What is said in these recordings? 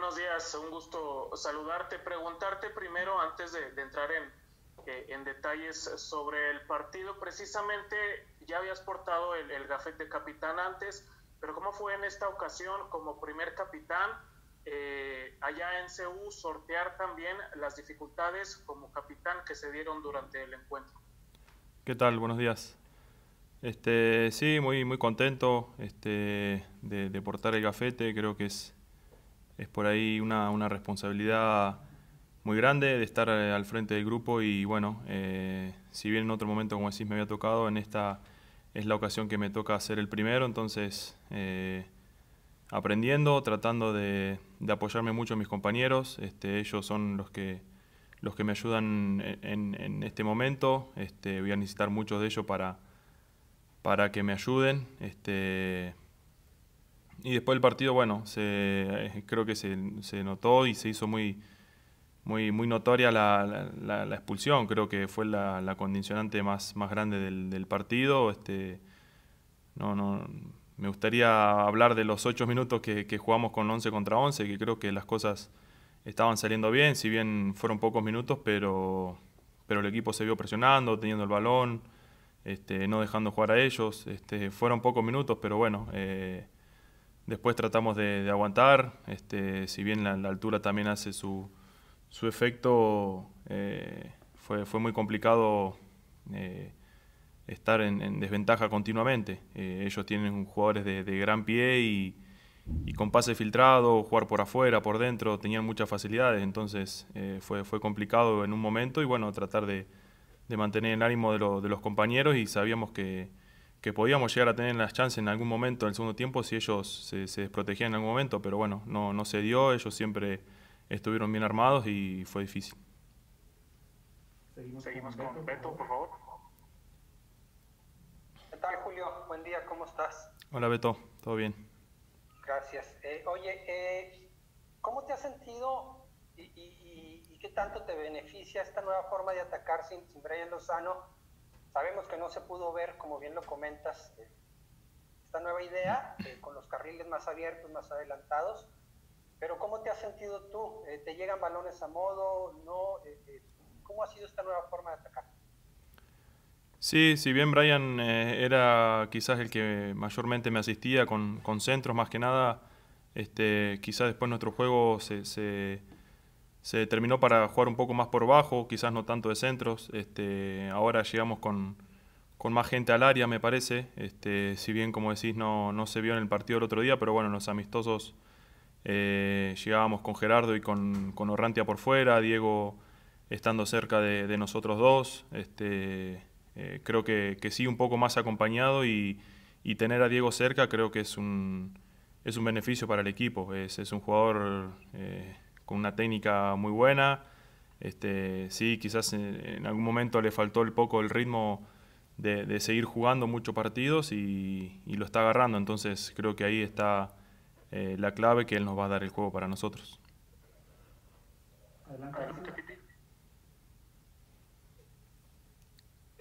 buenos días, un gusto saludarte, preguntarte primero antes de, entrar en, eh, en, detalles sobre el partido. Precisamente ya habías portado el, el gafete capitán antes, pero ¿cómo fue en esta ocasión como primer capitán? Eh, allá en CU sortear también las dificultades como capitán que se dieron durante el encuentro. ¿Qué tal? Buenos días. Este, sí, muy, muy contento este, de, portar el gafete. Creo que es, es por ahí una, una responsabilidad muy grande de estar eh, al frente del grupo y bueno, eh, si bien en otro momento, como decís, me había tocado, en esta es la ocasión que me toca ser el primero, entonces aprendiendo, tratando de, apoyarme mucho en mis compañeros. Este, ellos son los que, los que me ayudan en, este momento. Este, voy a necesitar muchos de ellos para, para que me ayuden. Este, y después del partido, bueno, se, creo que se, notó y se hizo muy, muy, muy notoria la, la, expulsión. Creo que fue la, condicionante más, más grande del, del partido. Este, no, no, me gustaría hablar de los ocho minutos que, jugamos con 11 contra 11, que creo que las cosas estaban saliendo bien, si bien fueron pocos minutos, pero, pero el equipo se vio presionando, teniendo el balón, este, no dejando jugar a ellos. Este, fueron pocos minutos, pero bueno, eh, después tratamos de, aguantar, este, si bien la, altura también hace su, su efecto, eh, fue, fue muy complicado. Eh, estar en, desventaja continuamente. Eh, ellos tienen jugadores de, gran pie y, con pase filtrado, jugar por afuera, por dentro, tenían muchas facilidades, entonces fue, fue complicado en un momento y bueno, tratar de, mantener el ánimo de, los compañeros y sabíamos que, podíamos llegar a tener las chances en algún momento en el segundo tiempo si ellos se, se desprotegían en algún momento, pero bueno, no, no se dio, ellos siempre estuvieron bien armados y fue difícil. Seguimos, con Beto, por favor tal, Julio? Buen día, ¿cómo estás? Hola, Beto, ¿todo bien? Gracias. Eh, oye, eh, ¿cómo te has sentido y, qué tanto te beneficia esta nueva forma de atacar sin, sin Brian Lozano? Sabemos que no se pudo ver, como bien lo comentas, eh, esta nueva idea con los carriles más abiertos, más adelantados, pero ¿cómo te has sentido tú? ¿Te llegan balones a modo? ¿No? ¿Cómo ha sido esta nueva forma de atacar? Sí, si bien Brian eh, era quizás el que mayormente me asistía con, con, centros más que nada, este, quizás después nuestro juego se, se, terminó para jugar un poco más por bajo, quizás no tanto de centros. Este, ahora llegamos con, con más gente al área, me parece. Este, si bien, como decís, no, no se vio en el partido el otro día, pero bueno, los amistosos eh, llegábamos con Gerardo y con, con Orrantia por fuera, Diego estando cerca de, nosotros dos. Este, eh, creo que, que, sí, un poco más acompañado y, y, tener a Diego cerca creo que es un, es un beneficio para el equipo. Es, es un jugador eh, con una técnica muy buena. Este, sí, quizás en, algún momento le faltó el poco el ritmo de, de seguir jugando muchos partidos y, y, lo está agarrando. Entonces creo que ahí está eh, la clave que él nos va a dar el juego para nosotros. Adelante,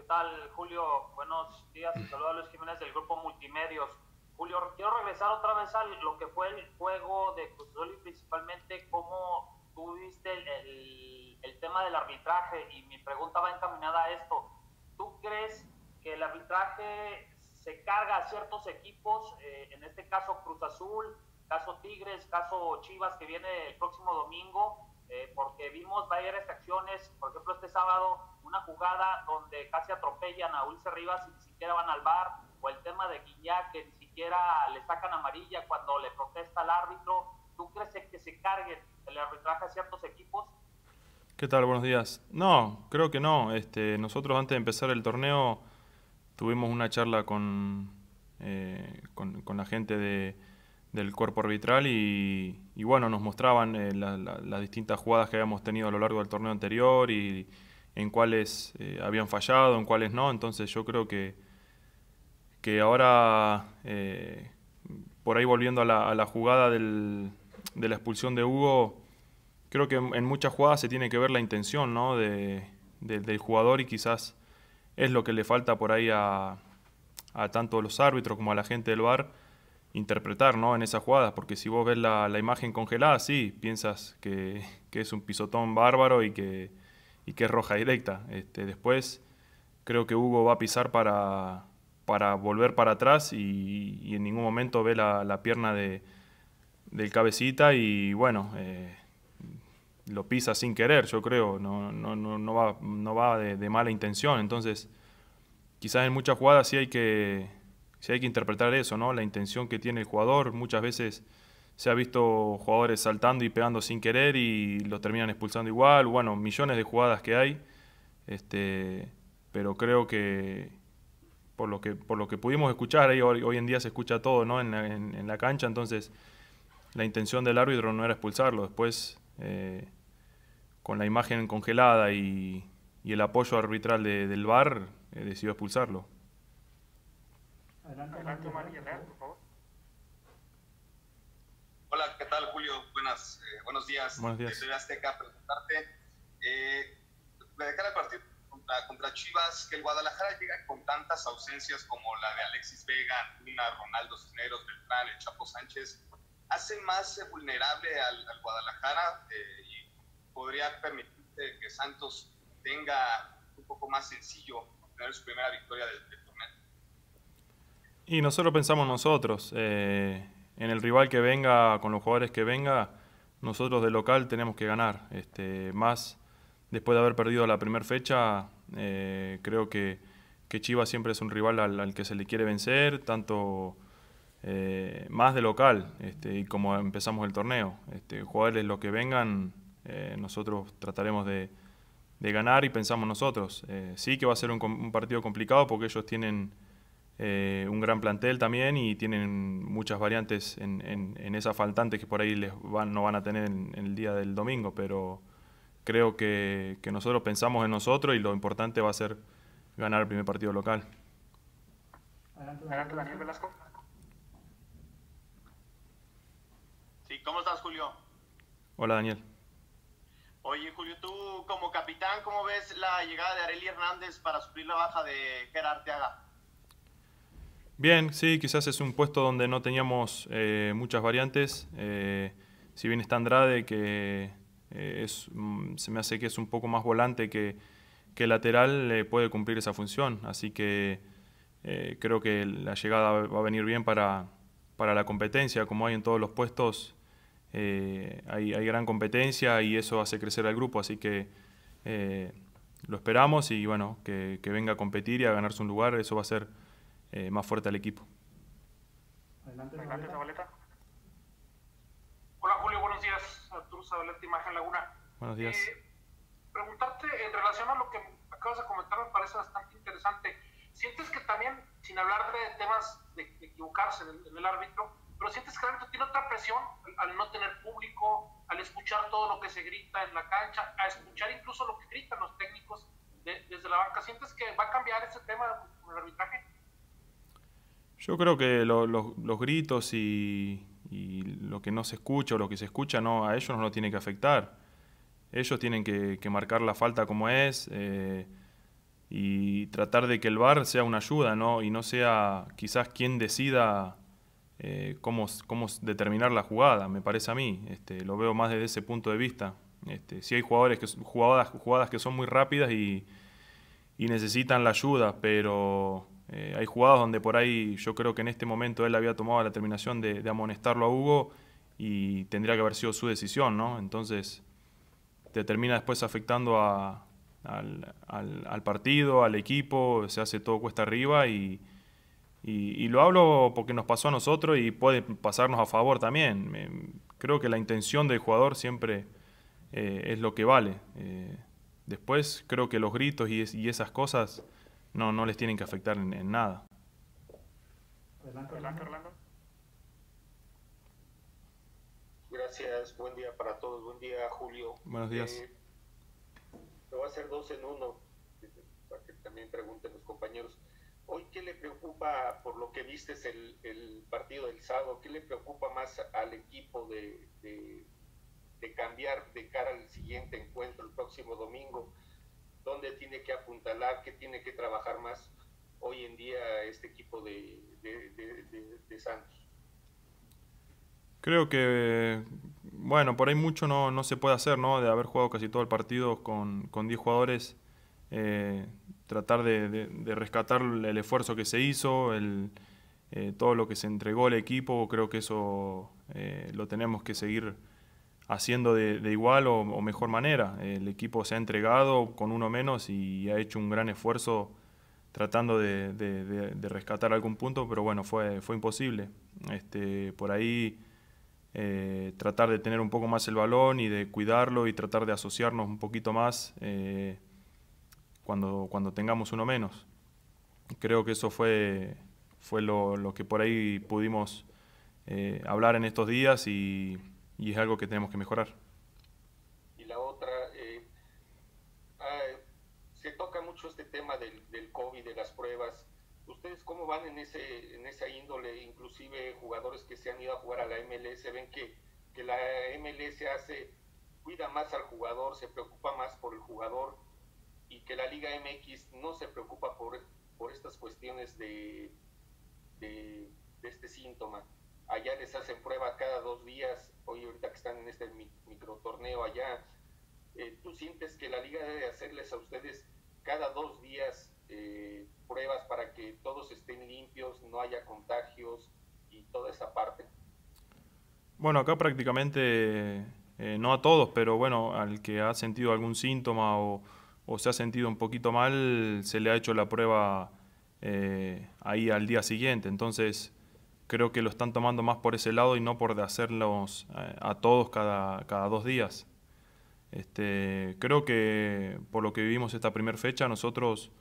tal, Julio? Buenos días. Saludos a Luis Jiménez del grupo Multimedios. Julio, quiero regresar otra vez a lo que fue el juego de Cruz y principalmente cómo tuviste el, el, tema del arbitraje. Y mi pregunta va encaminada a esto. ¿Tú crees que el arbitraje se carga a ciertos equipos, eh, en este caso Cruz Azul, caso Tigres, caso Chivas que viene el próximo domingo? Eh, porque vimos varias acciones, por ejemplo este sábado, una jugada donde casi atropellan a Ulce Rivas y ni siquiera van al bar, o el tema de Guiñac que le sacan amarilla cuando le protesta al árbitro. ¿Tú crees que se cargue el arbitraje a ciertos equipos? ¿Qué tal? Buenos días. No, creo que no. Este, nosotros antes de empezar el torneo tuvimos una charla con, eh, con la gente de, del cuerpo arbitral y, bueno, nos mostraban eh, las distintas jugadas que habíamos tenido a lo largo del torneo anterior y en cuáles eh, habían fallado, en cuáles no, entonces yo creo que, que ahora, eh, por ahí volviendo a la, jugada del, de la expulsión de Hugo, creo que en, muchas jugadas se tiene que ver la intención ¿no? de, del jugador y quizás es lo que le falta por ahí a, a tanto los árbitros como a la gente del bar interpretar ¿no? en esas jugadas, porque si vos ves la, imagen congelada, sí, piensas que, es un pisotón bárbaro y que, y que es roja directa. Este, después creo que Hugo va a pisar para, para volver para atrás y, en ningún momento ve la, pierna de, del cabecita y bueno, eh, lo pisa sin querer, yo creo, no, no, no, va, no va de, mala intención, entonces quizás en muchas jugadas sí hay que, sí hay que interpretar eso, ¿no? la intención que tiene el jugador, muchas veces se ha visto jugadores saltando y pegando sin querer y los terminan expulsando igual, bueno, millones de jugadas que hay, este, pero creo que, por lo que, por lo que pudimos escuchar, ahí hoy, en día se escucha todo ¿no? en, la, en, la cancha, entonces la intención del árbitro no era expulsarlo. Después, eh, con la imagen congelada y, y el apoyo arbitral del VAR, eh, decidió expulsarlo. Adelante, Hola, ¿qué tal, Julio? Buenas, eh, buenos días. Buenos días. Soy Azteca, preguntarte. Eh, de cara al partido Chivas, que el Guadalajara llega con tantas ausencias como la de Alexis Vega, Antuna, Ronaldo Cisneros, Beltrán, el Chapo Sánchez, hace más vulnerable al, Guadalajara eh, y podría permitir que Santos tenga un poco más sencillo tener su primera victoria del, torneo. Y nosotros pensamos nosotros, eh, en el rival que venga, con los jugadores que venga, nosotros de local tenemos que ganar. Este, más después de haber perdido la primera fecha, eh, creo que, que, Chivas siempre es un rival al, que se le quiere vencer, tanto eh, más de local, este, y como empezamos el torneo. Este, jugadores lo que vengan, eh, nosotros trataremos de, ganar y pensamos nosotros. sí que va a ser un, partido complicado porque ellos tienen un gran plantel también y tienen muchas variantes en, en, esas faltantes que por ahí les van, no van a tener en el día del domingo, pero creo que, que, nosotros pensamos en nosotros y lo importante va a ser ganar el primer partido local. Adelante, Daniel Velasco. Sí, ¿cómo estás, Julio? Hola, Daniel. Oye, Julio, tú como capitán, ¿cómo ves la llegada de Areli Hernández para suplir la baja de Gerard Teaga? Bien, sí, quizás es un puesto donde no teníamos eh, muchas variantes. Eh, si bien está Andrade, que eh, es, mm, se me hace que es un poco más volante que, que lateral, eh, puede cumplir esa función. Así que eh, creo que la llegada va a venir bien para, para la competencia, como hay en todos los puestos. hay, hay, gran competencia y eso hace crecer al grupo, así que lo esperamos y bueno, que, que, venga a competir y a ganarse un lugar, eso va a ser más fuerte al equipo. Adelante, Zabaleta. Hola Julio, buenos días. Zabaleta, Imagen Laguna. Buenos días. Eh, preguntarte en relación a lo que acabas de comentar, me parece bastante interesante. ¿Sientes que también, sin hablar de temas de, equivocarse en el, árbitro, pero sientes que el árbitro tiene otra presión al, no tener público, al escuchar todo lo que se grita en la cancha, a escuchar incluso lo que gritan los técnicos desde la banca? ¿Sientes que va a cambiar ese tema con el arbitraje? Yo creo que los gritos y, y lo que no se escucha o lo que se escucha no a ellos no lo tiene que afectar. Ellos tienen que, marcar la falta como es eh, y tratar de que el VAR sea una ayuda ¿no? y no sea quizás quien decida eh, cómo, cómo, determinar la jugada, me parece a mí. Este, lo veo más desde ese punto de vista. Este, si hay jugadores que, jugadas, jugadas que son muy rápidas y, y necesitan la ayuda, pero eh, hay jugadas donde por ahí yo creo que en este momento él había tomado la determinación de, amonestarlo a Hugo y tendría que haber sido su decisión, ¿no? Entonces te termina después afectando al, partido, al equipo, se hace todo cuesta arriba y, lo hablo porque nos pasó a nosotros y puede pasarnos a favor también. creo que la intención del jugador siempre eh, es lo que vale. Eh, después creo que los gritos y esas cosas no, no les tienen que afectar en, nada. Adelante, Orlando. Gracias, buen día para todos, buen día Julio. Buenos días. Eh, voy a hacer dos en uno, para que también pregunten los compañeros. Hoy, ¿qué le preocupa por lo que viste el, el partido del sábado? ¿Qué le preocupa más al equipo de, de cambiar de cara al siguiente encuentro el próximo domingo? Dónde tiene que apuntalar, qué tiene que trabajar más hoy en día este equipo de, Santos. Creo que, bueno, por ahí mucho no, no se puede hacer, ¿no? De haber jugado casi todo el partido con, con 10 jugadores, eh, tratar de, rescatar el esfuerzo que se hizo, eh, todo lo que se entregó al equipo, creo que eso eh, lo tenemos que seguir haciendo de, igual o, mejor manera. El equipo se ha entregado con uno menos y ha hecho un gran esfuerzo tratando de, rescatar algún punto, pero bueno, fue, fue imposible. Este, por ahí eh, tratar de tener un poco más el balón y de cuidarlo y tratar de asociarnos un poquito más eh, cuando, cuando tengamos uno menos. Creo que eso fue, fue lo, que por ahí pudimos eh, hablar en estos días y, y es algo que tenemos que mejorar. Y la otra, eh, ah, se toca mucho este tema del, del, COVID, de las pruebas. ¿Ustedes cómo van en, ese, en esa índole? Inclusive jugadores que se han ido a jugar a la MLS ven que, que la MLS hace, cuida más al jugador, se preocupa más por el jugador y que la Liga MX no se preocupa por, por estas cuestiones de, de este síntoma allá les hacen prueba cada dos días, hoy ahorita que están en este micro torneo allá, eh, ¿tú sientes que la liga debe hacerles a ustedes cada dos días eh, pruebas para que todos estén limpios, no haya contagios y toda esa parte? Bueno, acá prácticamente eh, no a todos, pero bueno, al que ha sentido algún síntoma o, o, se ha sentido un poquito mal, se le ha hecho la prueba ahí al día siguiente. Entonces, creo que lo están tomando más por ese lado y no por de hacerlos eh, a todos cada, cada dos días. Este, creo que por lo que vivimos esta primera fecha, nosotros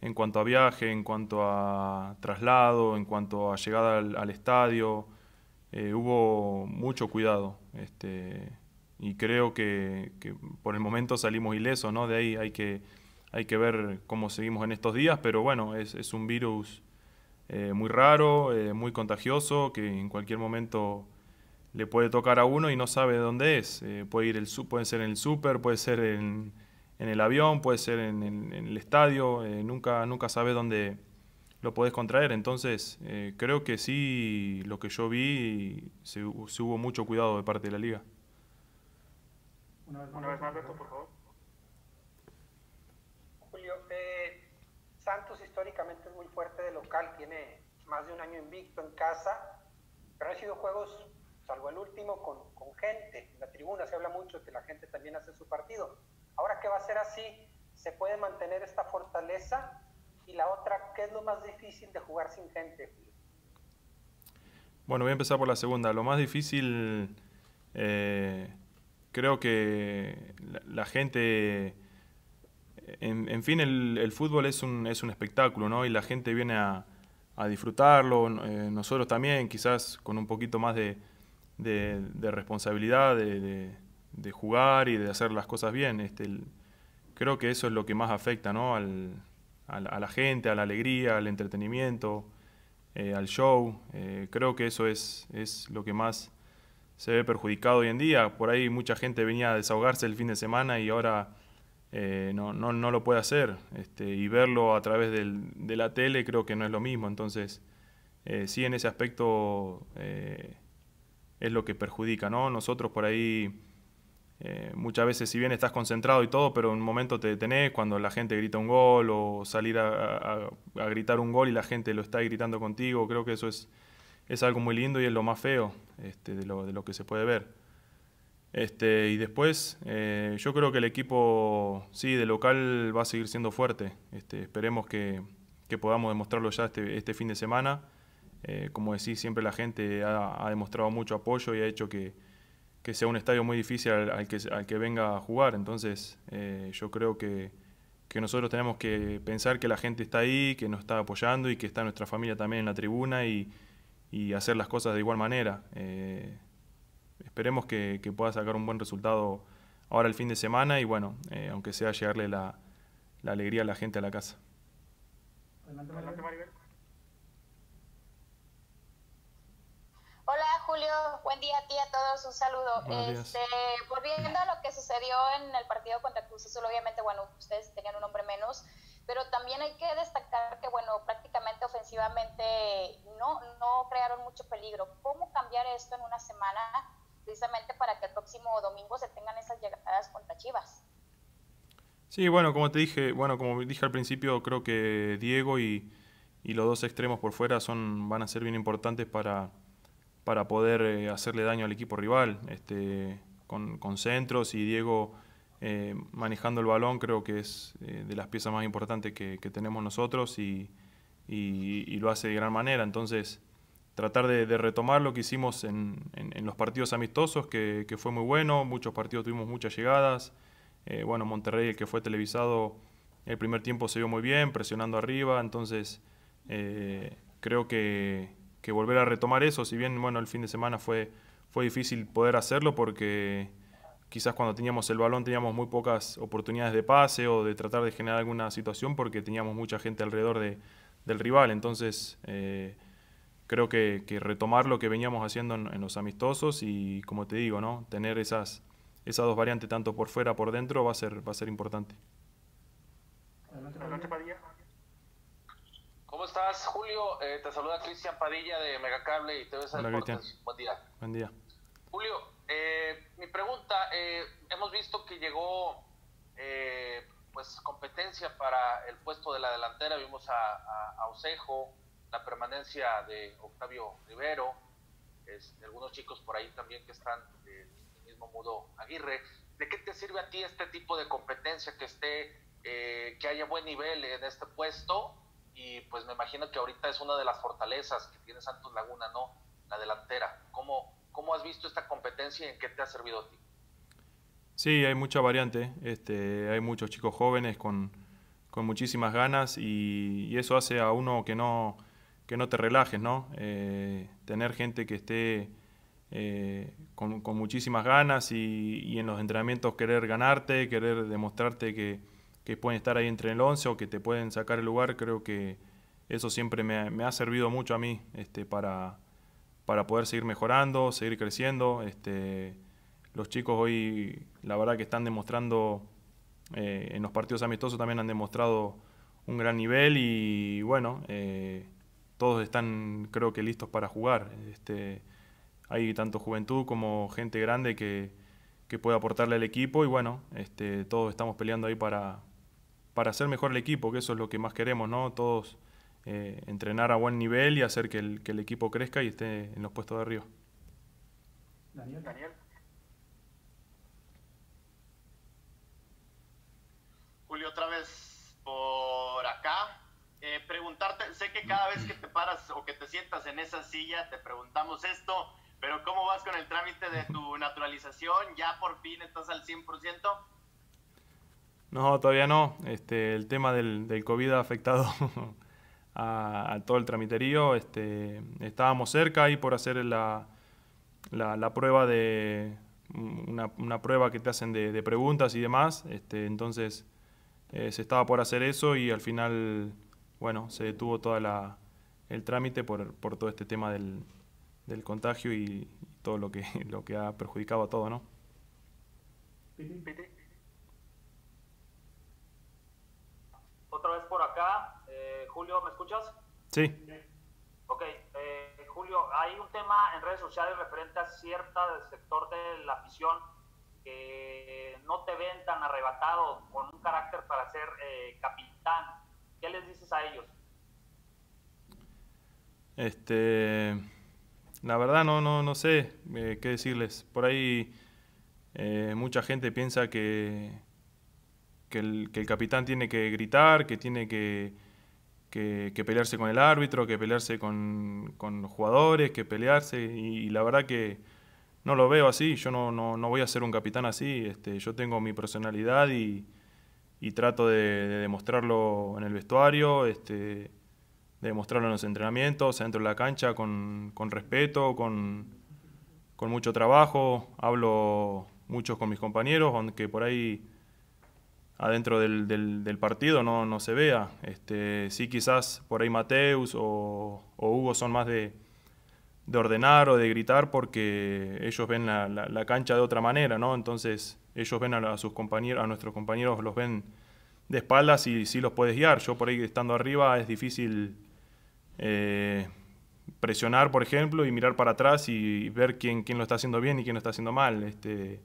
en cuanto a viaje, en cuanto a traslado, en cuanto a llegada al, estadio, eh, hubo mucho cuidado. Este, y creo que, por el momento salimos ilesos, ¿no? De ahí hay que, hay que ver cómo seguimos en estos días, pero bueno, es, es un virus eh, muy raro, eh, muy contagioso, que en cualquier momento le puede tocar a uno y no sabe de dónde es. Eh, puede, ir el, puede ser en el súper, puede ser en, en, el avión, puede ser en, el estadio, nunca, nunca sabe dónde lo puedes contraer. Entonces, creo que sí, lo que yo vi, se, hubo mucho cuidado de parte de la liga. Una vez más, por favor. Julio, Santos históricamente es muy fuerte de local, tiene más de un año invicto en casa, pero han sido juegos, salvo el último, con, gente. En la tribuna se habla mucho que la gente también hace su partido. Ahora que va a ser así, ¿se puede mantener esta fortaleza? Y la otra, ¿qué es lo más difícil de jugar sin gente? Bueno, voy a empezar por la segunda. Lo más difícil, eh, creo que la gente en, fin, el, fútbol es un, es un espectáculo, ¿no? Y la gente viene a, disfrutarlo, eh, nosotros también, quizás con un poquito más de, responsabilidad, de, jugar y de hacer las cosas bien. Este, creo que eso es lo que más afecta, ¿no? Al, a, la, gente, a la alegría, al entretenimiento, eh, al show. Eh, creo que eso es, es lo que más se ve perjudicado hoy en día. Por ahí mucha gente venía a desahogarse el fin de semana y ahora eh, no, no, no, lo puede hacer. Este, y verlo a través del, de la tele creo que no es lo mismo. Entonces, eh, sí, en ese aspecto eh, es lo que perjudica. ¿no? Nosotros por ahí, muchas veces, si bien estás concentrado y todo, pero en un momento te detenés cuando la gente grita un gol o salir a, a, gritar un gol y la gente lo está gritando contigo. Creo que eso es, es algo muy lindo y es lo más feo este, de, lo, de lo que se puede ver. Este, y después, eh, yo creo que el equipo, sí, de local va a seguir siendo fuerte. Este, esperemos que, podamos demostrarlo ya este, este fin de semana. Eh, como decís, siempre la gente ha, demostrado mucho apoyo y ha hecho que, sea un estadio muy difícil al, que, al que venga a jugar. Entonces, eh, yo creo que, nosotros tenemos que pensar que la gente está ahí, que nos está apoyando y que está nuestra familia también en la tribuna y, y hacer las cosas de igual manera esperemos que, pueda sacar un buen resultado ahora el fin de semana y bueno, eh, aunque sea llegarle la, alegría a la gente a la casa. Hola Julio, buen día a ti a todos, un saludo. Este, volviendo a lo que sucedió en el partido contra Cruz Azul, obviamente, bueno, ustedes tenían un hombre menos, pero también hay que destacar que, bueno, prácticamente ofensivamente no, no crearon mucho peligro. ¿Cómo cambiar esto en una semana precisamente para que el próximo domingo se tengan esas llegadas contra Chivas? Sí, bueno, como te dije, bueno, como dije al principio, creo que Diego y, y los dos extremos por fuera son, van a ser bien importantes para, para poder eh, hacerle daño al equipo rival. Este, con, con centros y Diego eh, manejando el balón creo que es eh, de las piezas más importantes que, tenemos nosotros y, lo hace de gran manera. Entonces, tratar de, retomar lo que hicimos en, los partidos amistosos, que, fue muy bueno, muchos partidos tuvimos muchas llegadas. Eh, bueno, Monterrey, el que fue televisado, el primer tiempo se vio muy bien, presionando arriba, entonces creo que, que, volver a retomar eso, si bien bueno, el fin de semana fue, fue difícil poder hacerlo porque quizás cuando teníamos el balón teníamos muy pocas oportunidades de pase o de tratar de generar alguna situación porque teníamos mucha gente alrededor de, del rival. Entonces, eh, creo que, retomar lo que veníamos haciendo en, los amistosos y, como te digo, ¿no? tener esas, esas dos variantes tanto por fuera como por dentro va a ser, va a ser importante. ¿Cómo estás, Julio? Eh, te saluda Cristian Padilla de Megacable y TV Hola, Buen día. Buen día. Julio, eh, mi pregunta, eh, hemos visto que llegó eh, pues competencia para el puesto de la delantera, vimos a, Osejo, la permanencia de Octavio Rivero, este, algunos chicos por ahí también que están del mismo modo Aguirre. ¿De qué te sirve a ti este tipo de competencia que esté, que haya buen nivel en este puesto? Y pues me imagino que ahorita es una de las fortalezas que tiene Santos Laguna, ¿no? La delantera. ¿Cómo, ¿Cómo has visto esta competencia y en qué te ha servido a ti? Sí, hay mucha variante. Este, hay muchos chicos jóvenes con, muchísimas ganas y, eso hace a uno que no, que no te relajes, ¿no? Eh, tener gente que esté eh, con, muchísimas ganas y, en los entrenamientos querer ganarte, querer demostrarte que, pueden estar ahí entre el 11 o que te pueden sacar el lugar, creo que eso siempre me, ha servido mucho a mí este, para, para poder seguir mejorando, seguir creciendo. Este, los chicos hoy, la verdad que están demostrando, eh, en los partidos amistosos también han demostrado un gran nivel y bueno, todos están creo que listos para jugar. Este, hay tanto juventud como gente grande que, que puede aportarle al equipo y bueno, este, todos estamos peleando ahí para, para hacer mejor el equipo, que eso es lo que más queremos, ¿no? Todos eh, entrenar a buen nivel y hacer que el, que el, equipo crezca y esté en los puestos de arriba. Daniel. Daniel. Julio, otra vez por acá. Preguntarte, sé que cada vez que te paras o que te sientas en esa silla te preguntamos esto, pero ¿cómo vas con el trámite de tu naturalización? ¿Ya por fin estás al 100%? No, todavía no. Este, el tema del, del COVID ha afectado a, todo el tramiterío. Este, estábamos cerca ahí por hacer la, la, prueba de una, prueba que te hacen de, preguntas y demás. Este, entonces eh, se estaba por hacer eso y al final, bueno, se detuvo todo el trámite por, por, todo este tema del, del contagio y, todo lo que, lo que ha perjudicado a todo, ¿no? Otra vez por acá, Julio, ¿me escuchas? Sí. Ok, eh, Julio, hay un tema en redes sociales referente a cierta del sector de la afición que no te ven tan arrebatado con un carácter para ser eh, capitán. ¿Qué les dices a ellos? Este, la verdad no, no, no sé eh, qué decirles. Por ahí mucha gente piensa que, que el, capitán tiene que gritar, que tiene que que, pelearse con el árbitro, que pelearse con, los jugadores, que pelearse. Y, la verdad que no lo veo así. Yo no, no, voy a ser un capitán así. Este, yo tengo mi personalidad y, trato de, demostrarlo en el vestuario, este, de demostrarlo en los entrenamientos, dentro de la cancha, con, con respeto, con, con mucho trabajo. Hablo mucho con mis compañeros, aunque por ahí adentro del, del, partido no, no, se vea. Este, sí quizás por ahí Mateus o, Hugo son más de, de, ordenar o de gritar porque ellos ven la, la, cancha de otra manera, ¿no? Entonces ellos ven a, sus compañeros, a nuestros compañeros los ven de espaldas y sí los puedes guiar. Yo por ahí estando arriba es difícil eh, presionar, por ejemplo, y mirar para atrás y ver quién, quién lo está haciendo bien y quién lo está haciendo mal. Este,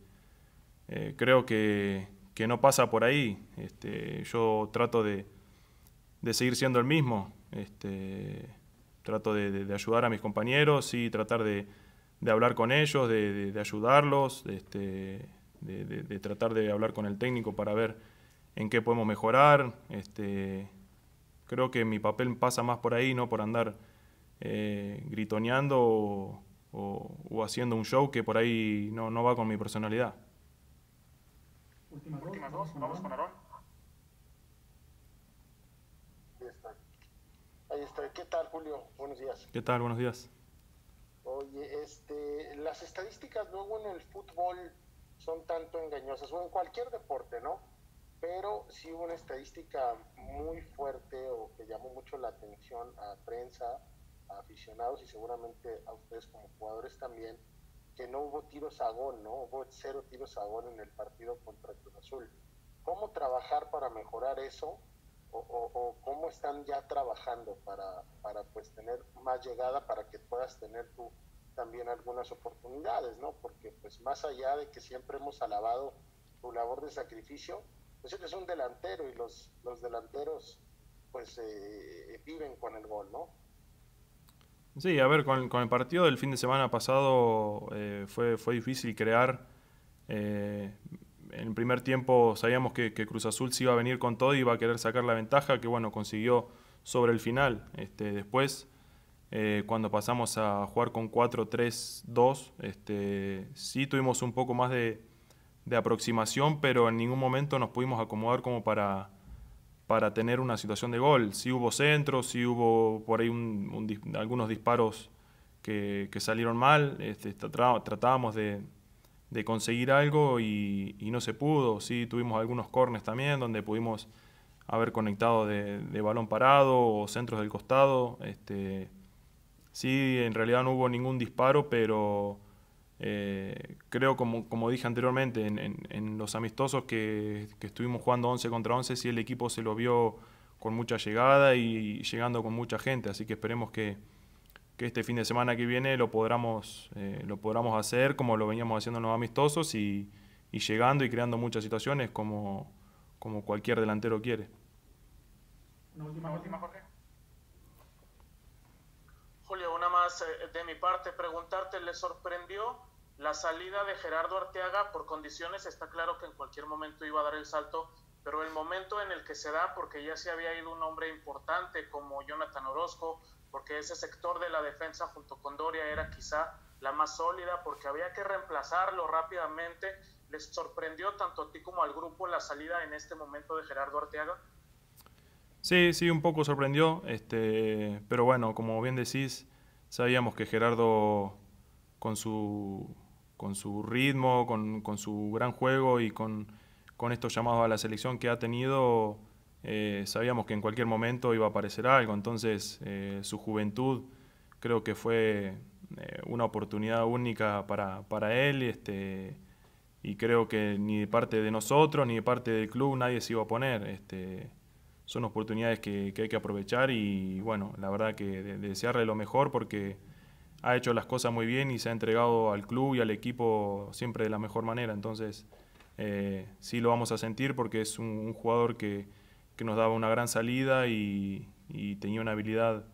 eh, creo que, que, no pasa por ahí. Este, yo trato de, de, seguir siendo el mismo. Este, trato de, ayudar a mis compañeros y tratar de, hablar con ellos, de, ayudarlos, este, de, tratar de hablar con el técnico para ver en qué podemos mejorar. Este, creo que mi papel pasa más por ahí, no por andar eh, gritoneando o, haciendo un show que por ahí no, va con mi personalidad. Últimas dos. vamos con Aarón. Ahí está. ¿Qué tal, Julio? Buenos días. ¿Qué tal? Buenos días. Oye, este, las estadísticas luego en el fútbol son tanto engañosas, o en cualquier deporte, ¿no? Pero sí hubo una estadística muy fuerte o que llamó mucho la atención a prensa, a aficionados y seguramente a ustedes como jugadores también, que no hubo tiros a gol, ¿no? Hubo cero tiros a gol en el partido contra Cruz Azul. ¿Cómo trabajar para mejorar eso? O, cómo están ya trabajando para, para pues tener más llegada para que puedas tener tú también algunas oportunidades, ¿no? Porque pues más allá de que siempre hemos alabado tu labor de sacrificio, pues eres un delantero y los, los delanteros pues eh, viven con el gol, ¿no? Sí, a ver, con, con, el partido del fin de semana pasado eh, fue, fue difícil crear. Eh, en el primer tiempo sabíamos que, Cruz Azul se iba a venir con todo y iba a querer sacar la ventaja, que bueno, consiguió sobre el final. Este, después, eh, cuando pasamos a jugar con 4-3-2, este, sí tuvimos un poco más de, aproximación, pero en ningún momento nos pudimos acomodar como para para tener una situación de gol. Sí hubo centros, sí hubo por ahí algunos disparos que, salieron mal, este, tratábamos de, conseguir algo y, no se pudo. Sí tuvimos algunos cornes también donde pudimos haber conectado de, balón parado o centros del costado. Este, sí, en realidad no hubo ningún disparo, pero eh, creo, como, como dije anteriormente, en, los amistosos que, estuvimos jugando 11 contra 11, sí el equipo se lo vio con mucha llegada y llegando con mucha gente, así que esperemos que, este fin de semana que viene lo podamos, eh, lo podamos hacer como lo veníamos haciendo en los amistosos y, llegando y creando muchas situaciones como, como cualquier delantero quiere. Una última, última Jorge. Julio, una más eh, de mi parte, preguntarte, ¿le sorprendió la salida de Gerardo Arteaga por condiciones? Está claro que en cualquier momento iba a dar el salto, pero el momento en el que se da, porque ya se había ido un hombre importante como Jonathan Orozco, porque ese sector de la defensa junto con Doria era quizá la más sólida, porque había que reemplazarlo rápidamente. ¿Les sorprendió tanto a ti como al grupo la salida en este momento de Gerardo Arteaga? Sí, sí, un poco sorprendió, este, pero bueno, como bien decís, sabíamos que Gerardo con su, con su ritmo, con, con su gran juego y con, con, estos llamados a la selección que ha tenido, eh, sabíamos que en cualquier momento iba a aparecer algo, entonces eh, su juventud creo que fue eh, una oportunidad única para, para él este, y creo que ni de parte de nosotros ni de parte del club nadie se iba a poner. Este, son oportunidades que, hay que aprovechar y bueno, la verdad que desearle lo mejor porque ha hecho las cosas muy bien y se ha entregado al club y al equipo siempre de la mejor manera. Entonces, eh, sí lo vamos a sentir porque es un, jugador que, nos daba una gran salida y, tenía una habilidad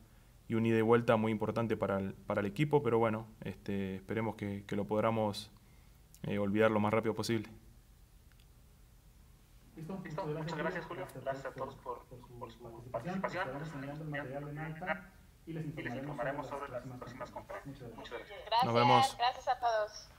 y un ida y vuelta muy importante para el, para el equipo, pero bueno, este, esperemos que, lo podamos eh, olvidar lo más rápido posible. ¿Listo? ¿Listo? Muchas gracias, Julio. Gracias a todos por, por, su participación. y les informaremos, sobre las próximas compras. Muchas gracias. Nos vemos. Gracias.